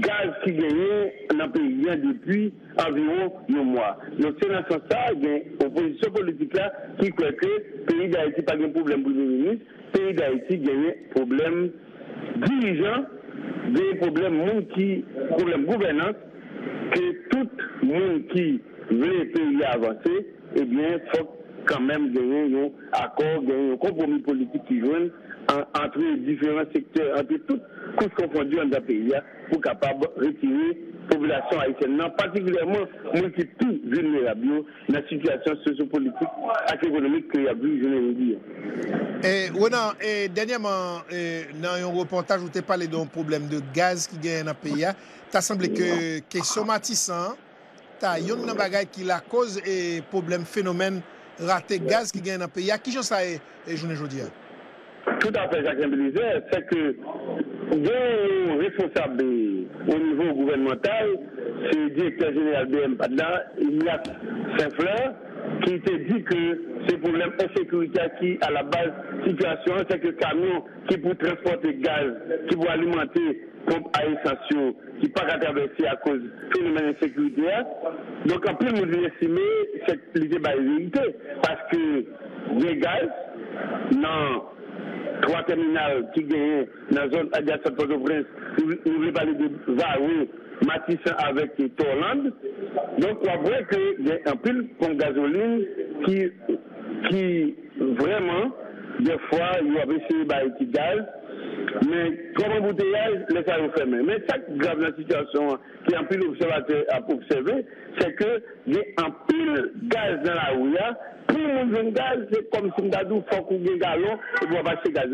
gaz qui gagnait dans le pays depuis environ un mois. Donc c'est dans ce sens il y a une opposition politique là qui croit que le pays d'Haïti n'a pas de problème pour le ministre, le pays d'Haïti un problème dirigeant, des problèmes qui, problème gouvernance, que tout le monde qui vle peyi avanse, ebyen fok kanmen genyen yon akor, genyen yon kompromi politik ki jwen entre diferent sektèr, entre tout kous konfondi an da peyi ya pou kapab retire populasyon Haitien nan, patiklèrman moun ki tou vulnerab yo nan situasyon sosyo-politik ak ekonomik ki yabou jounen yon diyo. E, Ronan, e, denyaman e, nan yon reportaj ou te pale don problem de gaz ki genyen nan peyi ya, ta semble ke somatisan ta yon nan bagay ki la koz e problem fenomen rate gaz ki gen nan peyi. A ki jan sa e, e jounen jodi an? Tout apè Jacques Nabilize, se ke gen responsable ou nivou gouvernemental, se direktor general BM Padla, Ignac Saint-Fleur, ki te di ke se problem ensekurite ki a la base situasyon, se ke kamyon ki pou transporte gaz, ki pou alimenter à essence, qui pas à traverser à cause du phénomène d'insécurité. Donc, en plus, nous estimons cette l'idée de parce que les gaz, non, trois terminales qui gagnent dans la zone adjacente Port-au-Prince, nous voulons parler de Varou, Matissan avec Torland. Donc, on voit qu'il y a un pile de gasoline qui, qui vraiment, des fois, il y a essayé de gaz. Mais comme embouteillage, laissez vous fermer. Mais ça grave la situation qui est un pile observateur à observer, c'est qu'il y a un pile gaz dans la rue plus le monde gaz, c'est comme si dit faut qu'on galon et on va passer gaz,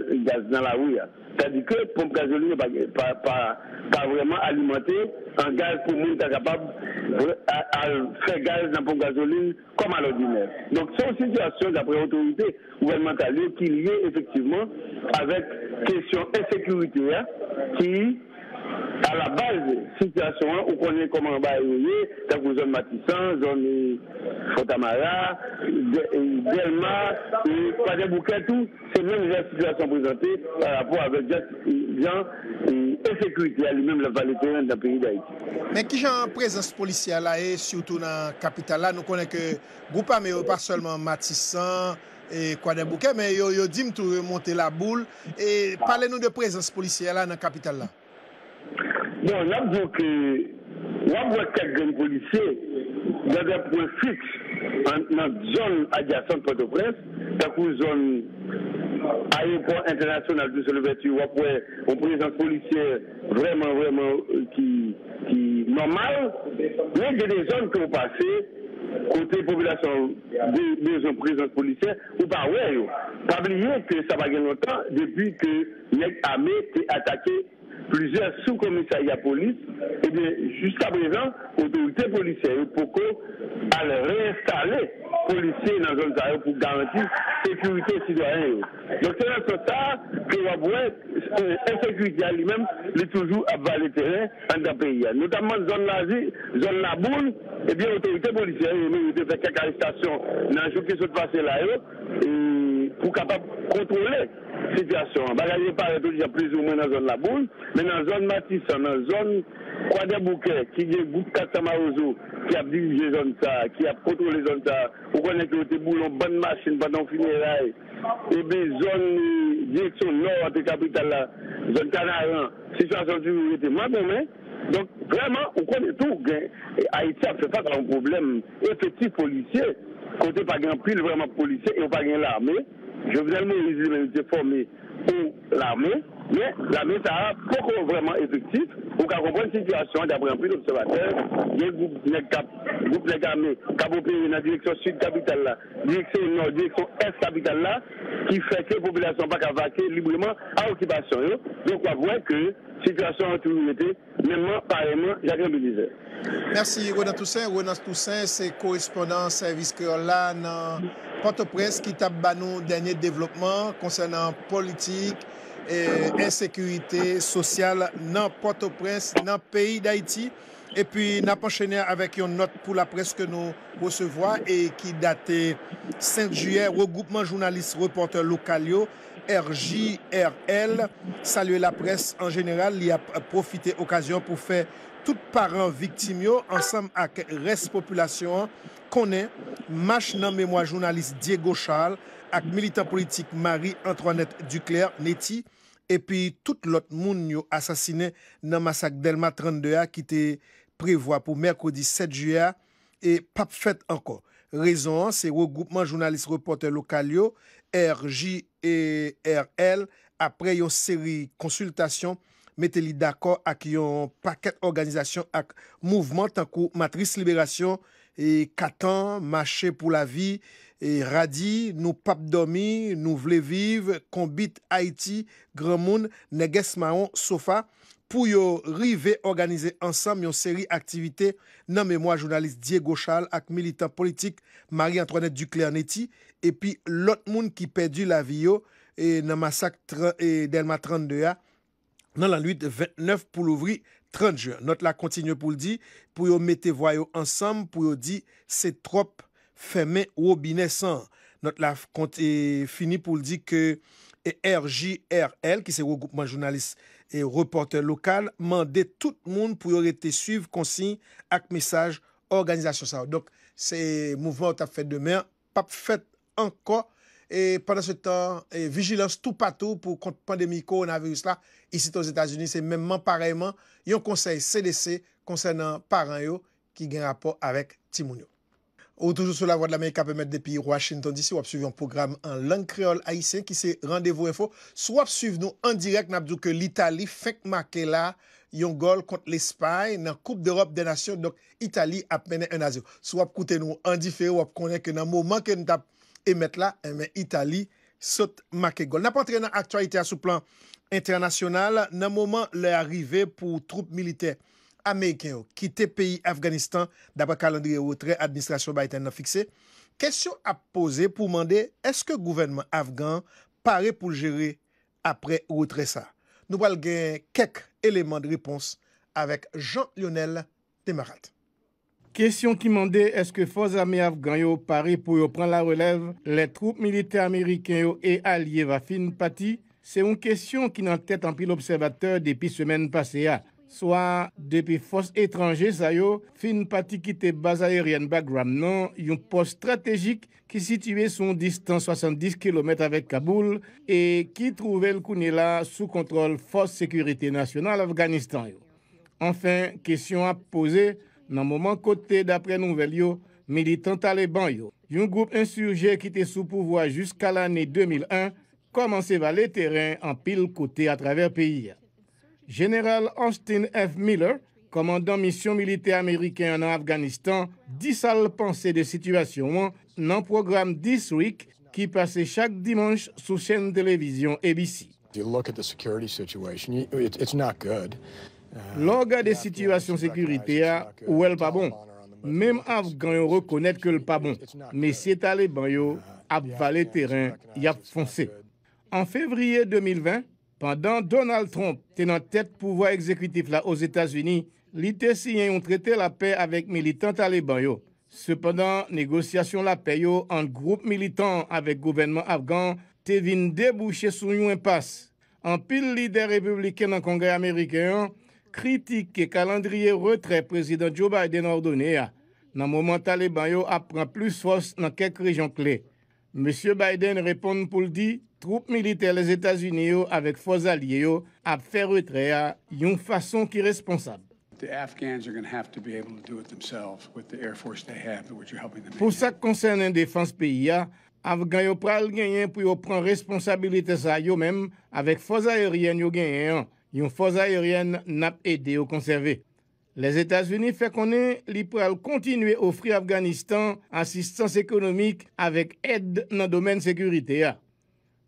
dans la rue. C'est-à-dire que pompe gasoline n'est pas, vraiment alimentée en gaz pour le monde capable de faire gaz dans pompe gasoline comme à l'ordinaire. Donc c'est une situation d'après l'autorité gouvernementale qui est liée effectivement avec question insécurité A la base, sityasyon an, ou konen koman ba e yoye, tak ou zon Matisan, zon Fontamara, Delma, Padre Boukatou, se men jan sityasyon prezante par rapport avek jan efekwite a li men la valetoyen dan peyi da iti. Men ki jan prezans polisya la e, syoutou nan kapital la, nou konen ke goupa me yo pa solman Matisan, E kwa den bouke, men yo, yo dim tou remonte la boule. E pale nou de prezans polisye la nan kapital la. Bon, la pou ke wap wak kak gen polisye, gen gen pou fix nan zon adyasan Port-au-Prince, takou zon aéroport internasyonal du Soleil-Vertu, wap wak ou prezant polisye vreman vreman ki normal, men gen de zon ki ou pase, kote populasyon de zon prezant polisye, ou pa wè yo. Pabliye ke sa bagen lontan, depi ke nek ame te atake plusieurs sous-commissariats police, et bien, jusqu'à présent, autorités policières, pourquoi à réinstaller policiers dans la zone pour garantir la sécurité citoyenne. Donc c'est dans ce ça que l'insécurité lui-même, est toujours à bas le terrain dans le pays. Notamment zone la zone la boule, et bien autorités policières, nous avons fait quelques arrestations dans le jour qui sont passés là, et pou kapap kontrole sityasyon. Bagay e pare tout jan plus ou men nan zon Laboul, men nan zon Matisan, nan zon Kwa de Bouke, ki gen Gout Katamarozo, ki ap dirije zon ta, ki ap kontrole zon ta, ou konen ki ou te boulon ban masin panon fineray, ebe zon eh, direksyon nor ati kapital la, zon Kanaran, sityasyon ti ou ete man men, Donk, vreman, ou kon etou gen, Haiti ap se fat an problem efektif polisye, kote pa gen pil vreman polisye, e ou pa gen l'armé, Jovenel Moïse il été formé pour l'armée, Men, la men sa a poko vreman efektif ou ka kompon situasyon dapre anpil observateur yon goup neg ame kabope yon nan direksyon sud kapital la direksyon nord, direksyon est kapital la ki feke populasyon pa kavake libreman a okipasyon yo donk wavwe ke situasyon an tou yote menman pareman jake mobilize Mersi Ronan Toussaint. Ronan Toussaint se korespondant servis kreol la nan Port-au-Prince ki tab banon denye devlopman konsen nan politik ensekurite sosyal nan Port-au-Prince, nan peyi d'Haïti. E pi nan panchenè avèk yon not pou la pres ke nou resevoa e ki date 5 juyè, regroupman jounalist reporter lokal yo, RJRL, salye la pres en general, li a profite okasyon pou fè tout paran viktim yo, ansam ak res populasyon konen, mach nan memwa jounalist Diego Charles, ak militant politik Marie-Antoinette Ducler Neti epi tout lot moun yo asasine nan masak Delma 32 a ki te prevoa pou Merkodi 7 Juya e pap fèt anko. Rezon an, se regroupman jounalist reporter lokal yo, RJ e RL, apre yon seri konsultasyon mette li d'akor ak yon paket organizasyon ak mouvment tankou Matris Liberasyon e Katan, Mache pou la Vi, E radi, nou pap domi, nou vle vive, konbit Haiti, Gremoun, Neges Mahon, Sofa, pou yo rive organize ansam yon seri aktivite nan memwa jounalist Diego Chal ak militant politik Marie-Antoinette Duclernetti epi lot moun ki pedu la vi yo e nan masak e Delma 32 a nan lan 8 29 pou louvri 30 juan. Not la kontinye pou ldi pou yo mete voyo ansam pou yo di se trop fermé robinet sans. Notre la est fini pour dire que RJRL, qui c'est regroupement journaliste et reporter local, mandé tout le monde pour y arrêter suivre consigne avec message organisation ça. Donc, c'est mouvement à fait demain, pas fait encore. Et pendant ce temps, et vigilance tout partout pour contre pandémie coronavirus là, ici aux États-Unis, c'est même pareillement, il y a un conseil CDC concernant parents qui a un rapport avec Timounio. Ou toujou sou la voie de l'Amerika pe met depi Washington DC, wap suiv yon program an lang kreol haisyen ki se randevo info. Sou wap suiv nou an direk nabdou ke l'Italie fek make la yon gol kont l'Espagne nan Koupe d'Europe de Nation. Dok Italie ap mene 1-0. Sou wap koute nou an difere wap konen ke nan mouman ke nou tap emet la, men eh Italie sot make gol. Nap antre nan aktualite a sou plan internasyonal nan mouman le arrive pou troupe milite. Ameriken yo kite peyi Afganistan dapre kalandriye wotre administrasyon Biden nan fikse, kesyon ap pose pou mande eske gouvenman Afgan pare pou jere apre wotre sa. Nou bal gen kek eleman de repons avèk Jean-Lionel Demarat. Kesyon ki mande eske fòz ame Afgan yo pare pou yo pran la relèv, le troupe milite Ameriken yo e alye va fin pati, se yon kesyon ki nan tèt an pil observateur depi semen pase ya. swa depi fos etranje sa yo, fin pati kite baz aeryen Bagram nan yon pos strategik ki situye son distan 70 km avek Kaboul e ki trouvel koune la sou kontrol fos sekurite nasyonal Afganistan yo. Anfen, kesyon ap pose nan mouman kote dapre nouvel yo, militant taliban yo. Yon goup insurje ki te sou pouvoi jiska l ane 2001, komanse va le teren an pil kote a traver peyi ya. General Austin F. Miller, komandan misyon milite ameriken an Afganistan, disal panse de situasyon nan program This Week ki pase chak dimanche sou chen televizyon ABC. Lò gade situasyon sekurite ya, ou el pa bon. Mem Afgan yo rekonnet ke l pa bon. Mesye taliban yo ap vale teren, yap fonse. En fevriye 2020, Pendan Donald Trump te nan tet pouvoi ekzekwitif la os Etats-Unis, li te siyen yon trete la pey avèk militant taliban yo. Sependan, negosyasyon la pey yo an group militant avèk gouvenman Afgan te vin debouchè sou yon impas. An pil lider republiken nan kongre Amerikeyan, kritike kalandriye retre prezident Joe Biden ordone ya. Nan mouman taliban yo apren plus fos nan kek rejon kle. Monsie Biden repon pou l'di, troupe militer les Etats-Unis yo avèk fòz alye yo ap fè retre a yon fason ki responsab. Po sa konsen en defans peyi ya, Afgan yo pral genyen pou yo pran responsabilite sa yo menm avèk fòz ayeryen yo genyen, yon fòz ayeryen nap ede yo konserve. Les Etats-Unis fè konen li pral kontinue ofri Afganistan asistans ekonomik avèk ed nan domen sekurite ya.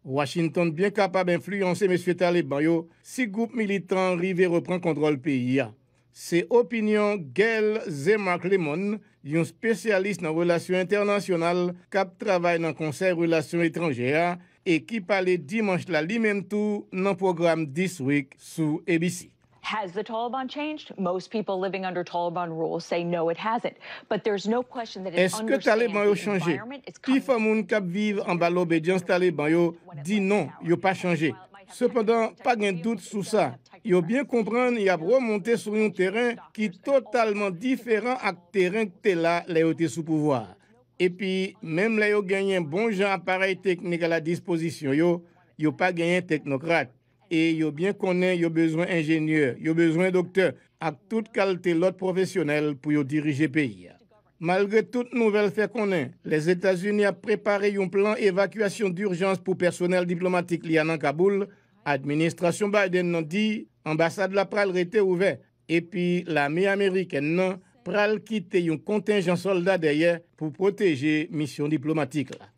Washington bien kapab influense mesye Taliban yo si goup militant rive repren kontrol peyi ya. Se opinyon Gail Zemak Lemon, yon spesyalist nan relasyon internasyonal kap travay nan konsey relasyon etranjera e ki pale dimanche la li menm tou nan program This Week sou ABC. Has the Taliban changed? Most people living under Taliban rules say no, it hasn't. But there's no question that it understands Taliban yo chanje? Pi fa moun kap vive an ba l'obedience Taliban yo di non, yo pa chanje. Cependant, pa gen dout sou sa. Yo bien kompran, y ap remonte sou yon teren ki totalman diferan ak teren kte la la yo te sou pouvoar. E pi, mem la yo genyen bon jan aparey teknik a la disposisyon yo, yo pa genyen teknokrat. E yo byen konen yo bezwen ingenyeur, yo bezwen dokteur, ak tout kalte lot profesyonel pou yo dirije peyi. Malgre tout nouvel fè konen, les Etats-Unis ap prepare yon plan evakuasyon d'urjans pou personel diplomatik li anan Kaboul, administrasyon Biden nan di, ambasade la pral rete ouve, epi la mi Ameriken nan pral kite yon kontenjan soldat deye pou proteje misyon diplomatik la.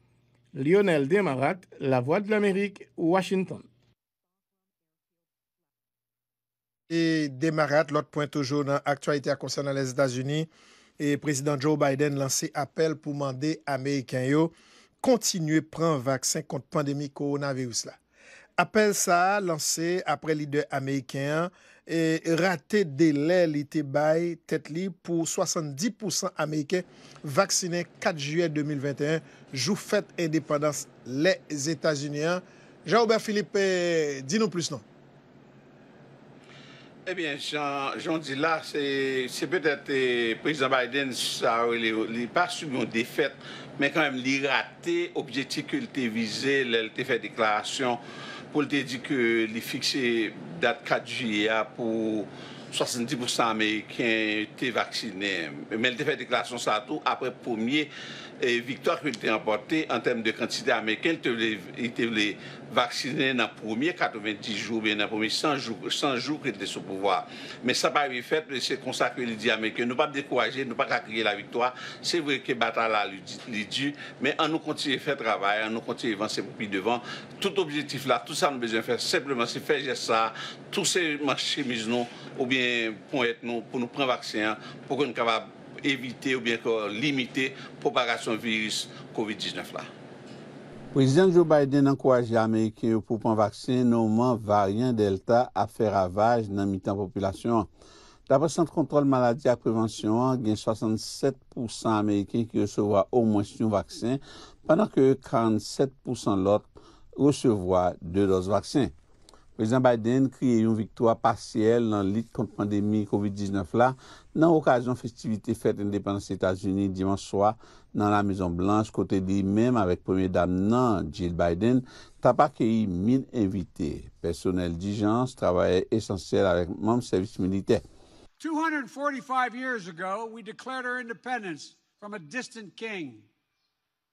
Lionel Demarat, La Voix de l'Amérique, Washington. Et démarrat, l'autre point toujours dans l'actualité concernant les États-Unis, et président Joe Biden lancé appel pour demander Américains continuer prendre vaccin contre pandémie coronavirus. Appel ça lancé après leader américain et raté délai l'été bail tête pour 70% américains vaccinés 4 juillet 2021, jour fête indépendance les États-Unis. Jean-Aubert Philippe, eh, dis-nous plus non? Ebyen, jan di la, se petet prezident Biden sa li pa sou yon defet, men kanmem li rate objetik ke li te vize, li te fe deklarasyon pou li te di ke li fikse dat 4 juya pou 70% Ameriken te vaksine. Men li te fe deklarasyon sa tou apre pomiye. E victoire ki li te emporte en tem de kantite Ameriken, li te vle vaksine nan pomiye 90 jou, nan pomiye 100 jou ki li te sou pouvoi. Men sa pa vi fet, se konsa ki li di Ameriken, nou pa dekouaje, nou pa kakriye la victoire, se vwe ke batala li di, men an nou kontiye fè travay, an nou kontiye vansè pou pi devan, tout objektif la, tout sa nou bezwen fè, sepleman se fè jè sa, tout se manche miz nou, ou bien pou nou pren vaksine, pou kon nou kava evite ou bien kon limite propagasyon virus COVID-19 la. Prezident Joe Biden ankouaje Amerike yo pou pon vaksin nouman variant Delta a fe ravaj nan mitan populasyon. Dapre Sant Kontrol Maladi ak Prevensyon gen 67% Ameriken ki resevoa ou mwens yon vaksin, panan ke 47% lot resevoa 2 dos vaksin. Prezident Biden kriye yon viktwa pasyel nan lit kont pandemi COVID-19 la nan okasyon festivite fèt indépendance Etats-Unis diman swa nan la Maison Blanche kote li mèm avèk premier dam nan Jill Biden tapak ke yi min invité. Personel dijans travaye esensyel avèk mèm servis milite. 245 years ago, we declared our independence from a distant king.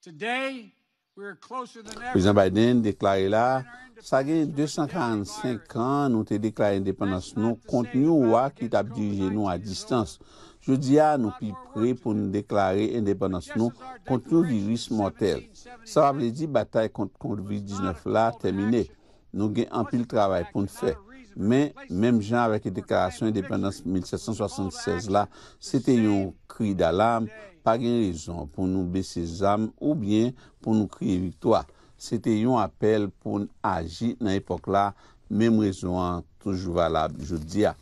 Today, Prezident Biden deklare la, sa gen 245 an nou te deklare independans nou kont nou wak ki tap dirije nou a distans. Je di a nou pi pre pou nou deklare independans nou kont nou virus mortel. Sa wap le di batay kont COVID-19 la termine. Nou gen anpil travay pou nou fek. Men, menm jan avèk e deklarasyon indépendance 1776 la, se te yon kri d'alam, pa gen rezon pou nou bese zam ou bien pou nou kri viktwa. Se te yon apel pou nou aji nan epok la, menm rezon an toujou valab joudia.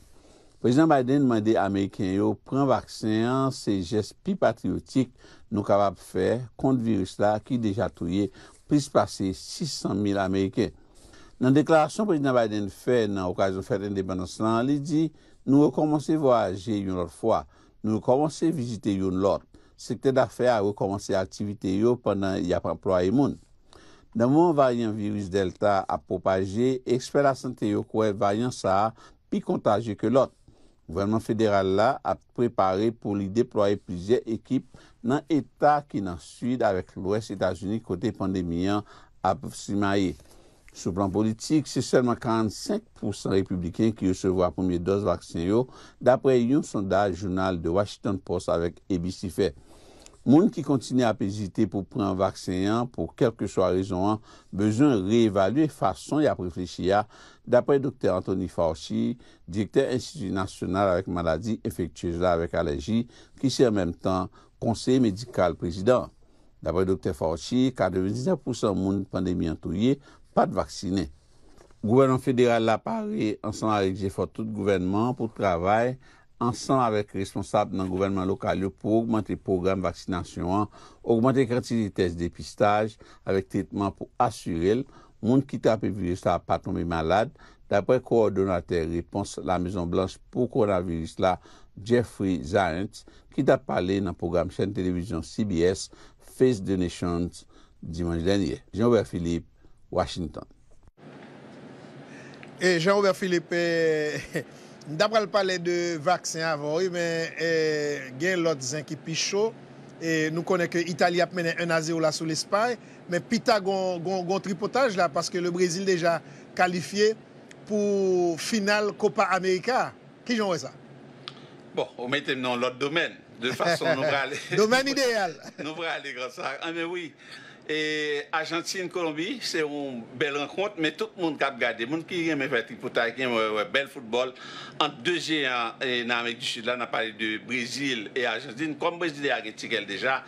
Prezident Biden mande Ameriken yo, pren vaksen se jes pi patriotik nou kabab fè kont virus la ki deja touye plis pase 600 mil Ameriken. Nan deklarasyon prezident Biden fè nan okasyon fèt indépendans lan, li di nou rekomansè voyaje yon lot fwa, nou rekomansè vizite yon lot, sekte da fè a rekomansè aktivite yo pandan yap ap employe moun. Nan moun varyan virus delta ap propaje, eksper la sante yo kwe varyan sa pi kontaje ke lot. Gouvernement federal la ap prepare pou li deploye plizye ekip nan etat ki nan suid avèk l'ouest Etats-Unis kote pandemiyan ap simaye. Sou plan politik, se selman 45% republiken ki yosevo a pomiye doz vaksin yo, dapre yon sondaj jounal de Washington Post avek ABC Fair. Moun ki kontine ap ezite pou pren vaksin an, pou kelke so a rezon an, bezon re-evalue fason ya preflechi ya, dapre Dr. Anthony Fauci, direkter Institut National avek Maladi Efektueza avek Alerji, ki se an menm tan konsey medikal prezident. Dapre Dr. Fauci, 99% moun pandemi an touye, pat vaksine. Gouvernement federal la pari ansan avèk jè fò tout gouvernement pou travay ansan avèk responsable nan gouvernement lokal yo pou augmente program vaksinasyon an, augmente kratili test depistaj avèk tritman pou asurel moun ki trape virus la pa tombe malade. Dapre koordinatèr repons la Maison Blanche pou koronavirus la Jeffrey Zients ki tap pale nan program chen televizyon CBS Face the Nations dimanj denye. Jean-Robert Philippe Washington. Et Jean-Robert Philippe, d'apre l'pale de vaksin avon, e, gen lot zin ki pi chou, e, nou konen ke Italia ap menen 1-0 la sou l'Espany, men pita gon, gon, gon tripotaj la, paske le Brésil deja kalifiye pou final Copa America. Ki joun wè sa? Bon, ou metem nan lot domen. De fason nou vre ale... Domen ideal. Nou vre ale grasa. Ah, Anmen wè, oui. Argentine, Colombie, se yon bel renkont, men tout moun kap gade, moun ki yon men fètik pou ta, ki yon bel foutbol, ant de géant nan Amerik du Sud, la nan pale de Brésil et Argentine, kom Brésil et Argentine deja,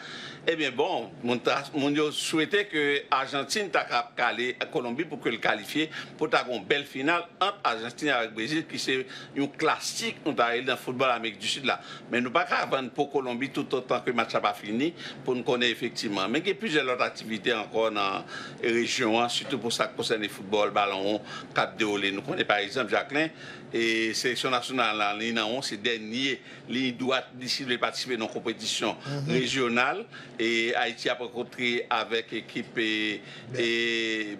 eh bon, moun yo souwete ke Argentine ta kap kale Colombie pou ke l kalifiye, pou ta kon bel final ant Argentine et Brésil, ki se yon klasik nou ta yon foutbol Amerik du Sud la, men nou pa kavan pou Colombie tout an ke match a pa fini, pou nou konen efektiveman, men ki pwese lot aktif ankon nan rejyon an, sütou pou sa konsen de foutbol, balon, kat de ole. Nou konen par exemple Jacqueline, e nasyonan lan li nan an, se denye li doat disi de patisipe nan kompetisyon rejonal, e Haiti apokontri avek ekip e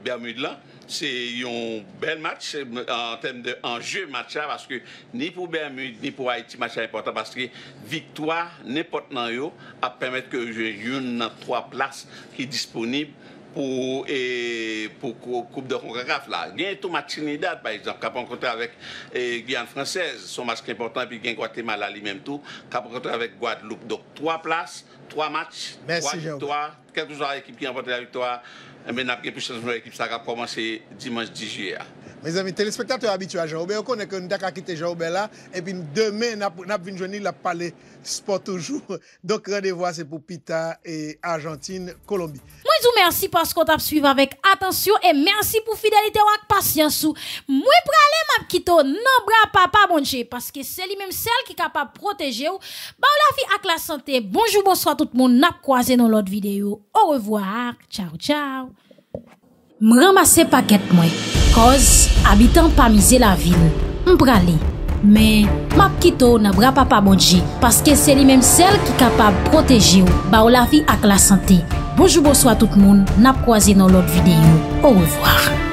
Bermude lan. Se yon bel match en tem de anje matcha, paske ni pou Bermude, ni pou Haiti matcha important, paske victwa nepot nan yo ap pemet ke yon nan 3 plas ki disponib pou koup de Roncagaf la. Gen tou match Trinidad, par exemple, kap an kontre avèk Guyane Française, son match ki important, pi gen Guatemala li menm tou, kap an kontre avèk Guadeloupe. Dok 3 plas, 3 match, 3 victwa, kel toujwa ekip ki an pote la victwa, men ap gen pou chanjou ekip sa kap komanse dimanj 10 juye Mes amis téléspectateurs habitués à Jean-Aubert, on connaît que nous avons quitté Jean-Aubert là, et puis demain, nous avons venu la parler sport toujours. Donc rendez-vous, c'est pour Pita et Argentine, Colombie. Moi, je vous remercie parce qu'on t'a suivi avec attention et merci pour fidélité ou patience. Moi, pour aller, ma quitté, non, bras papa, mon Dieu, parce que c'est lui-même celle qui est capable de protéger ou. Bah, la vie avec la santé. Bonjour, bonsoir tout le monde. N'a croisé dans l'autre vidéo. Au revoir. Ciao, ciao. M ramase paket mwen, koz abitan pa mize la vil. M prale, men map kito nan bra papa bonje, paske se li menm sel ki kapab proteje ou, ba ou la vi ak la sante. Bojou bojou a tout moun, nap kwaze nan lot videyo. Ou revoar.